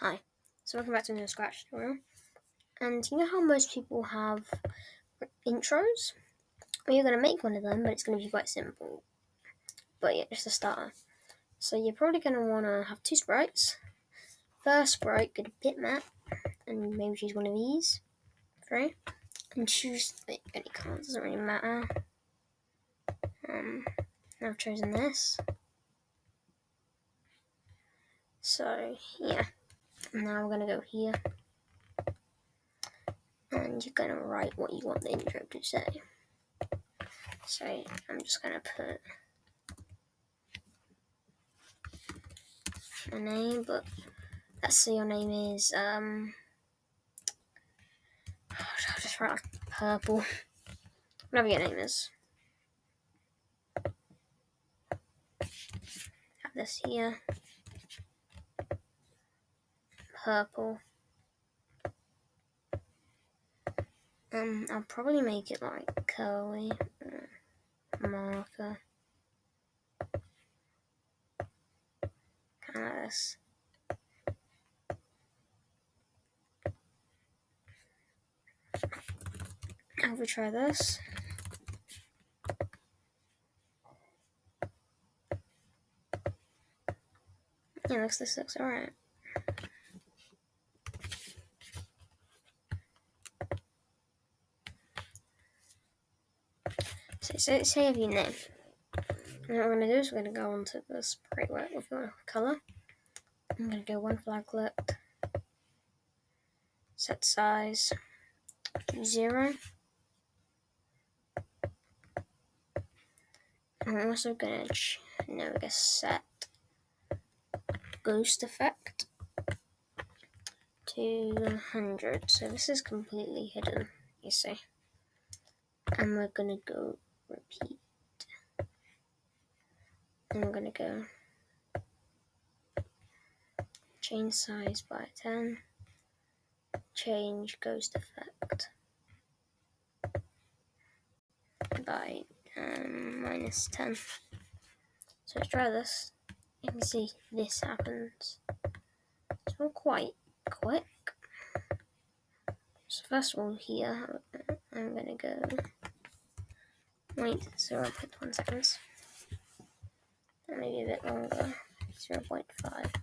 Hi, so welcome back to another Scratch tutorial. And you know how most people have intros? Well, you're going to make one of them, but it's going to be quite simple. But yeah, just a starter. So you're probably going to want to have two sprites. First sprite, go to bitmap, and maybe choose one of these. Three. And choose any color, doesn't really matter. Um, I've chosen this. So, yeah. Now we're going to go here. And you're going to write what you want the intro to say. So I'm just going to put my name, but let's say your name is, um, I'll just write purple. Whatever your name is. Have this here purple. Um, I'll probably make it like curly uh, marker. Kind of this. Now we try this. Yeah, looks this looks alright. So, so save your name. And what we're going to do is we're going to go onto the sprite work with the color. I'm going to go one flag left. Set size zero. And I'm also going to, now we're going to set ghost effect to 100. So this is completely hidden, you see. And we're to go repeat. And I'm gonna go change size by 10, change ghost effect by um, minus 10. So let's try this. You can see this happens. It's not quite quick. So first of all here, I'm gonna go Wait, 0 0.1 seconds. Maybe a bit longer. 0.5.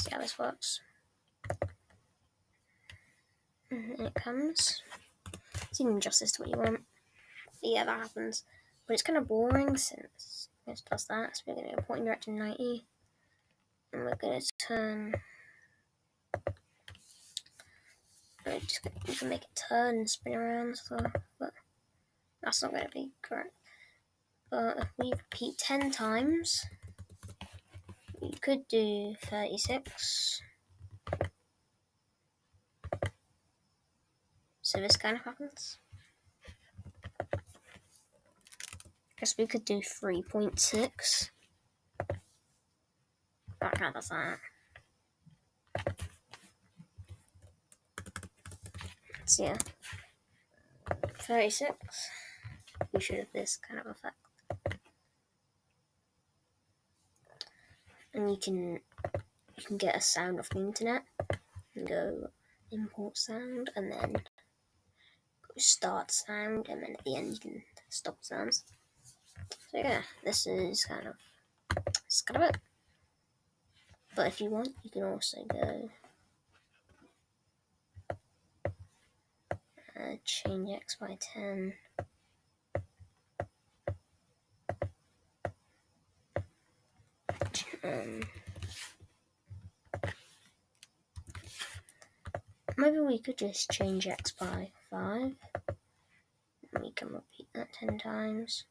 See how this works. And it comes. It's even justice to what you want. But yeah, that happens. But it's kind of boring since it does that. So we're going to go pointing direction 90. And we're going to turn I just you can make it turn and spin around, so but that's not going to be correct. But if we repeat 10 times, we could do 36. So this kind of happens. Guess we could do 3.6. That kind of does that. Yeah, 36. We should have this kind of effect. And you can you can get a sound off the internet and go import sound and then go start sound and then at the end you can stop sounds. So yeah, this is kind of it's kind of it. But if you want, you can also go uh, change x by 10. Um, maybe we could just change x by 5. And we can repeat that 10 times.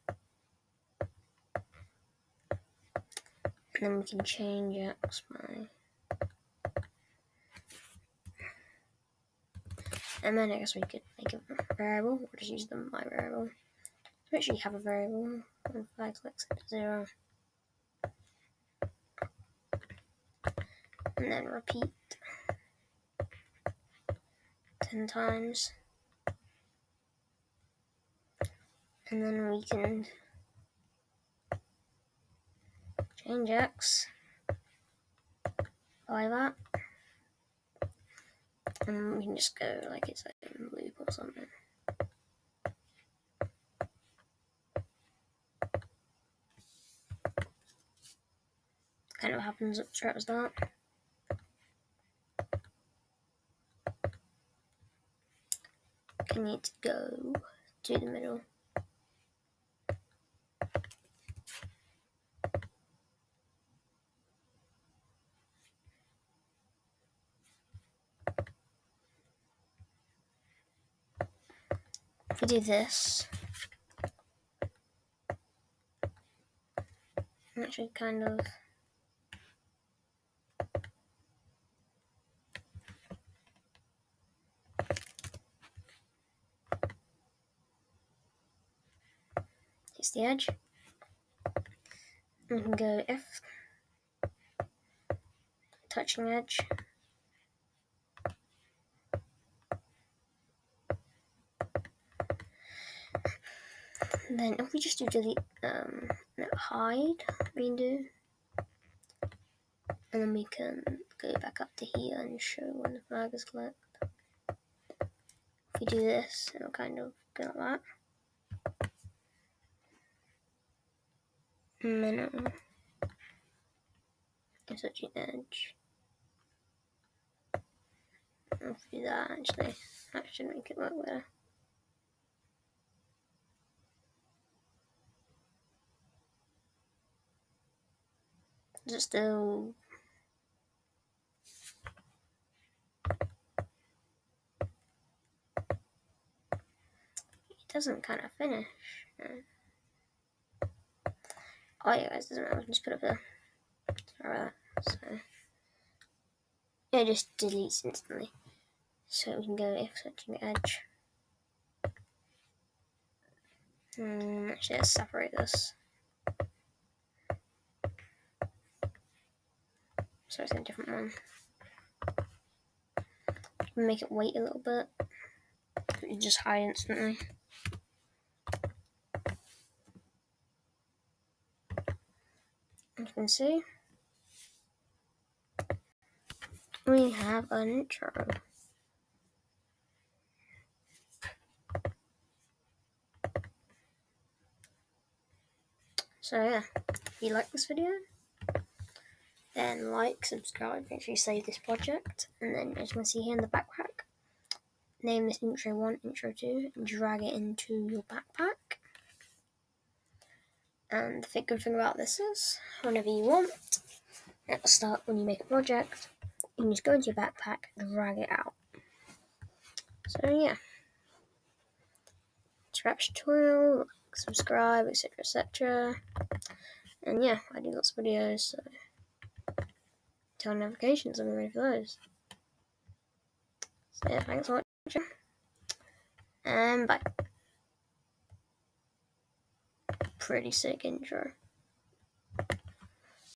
And then we can change x by And then I guess we could make a variable, or just use the my variable. So actually have a variable, and if I click to zero, and then repeat 10 times. And then we can change X by that. And we can just go like it's like a loop or something. Kind of happens at the start. I need to go to the middle. We do this, actually kind of It's the edge. We can go F, touching edge. Then if we just do delete um hide redo and then we can go back up to here and show when the flag is clicked. If we do this, it'll kind of go like that. minimum such an edge. I'll do that actually. That should make it work better. It still it doesn't kind of finish. Oh yeah, guys, doesn't matter. We can just put it there. Sorry. So it just deletes instantly. So we can go if searching edge. Hmm, actually, let's separate this. So it's a different one. Make it wait a little bit. It just hide instantly. As you can see, we have an intro. So yeah, if you like this video, then like, subscribe, make sure you save this project, and then as you can see here in the backpack, name this intro 1, intro 2, and drag it into your backpack. And the good thing about this is, whenever you want, at the start when you make a project, you can just go into your backpack, drag it out. So yeah, Scratch tutorial, subscribe, etc, etc. And yeah, I do lots of videos, so turn notifications on me ready for those. So yeah, thanks for watching, and bye pretty sick intro.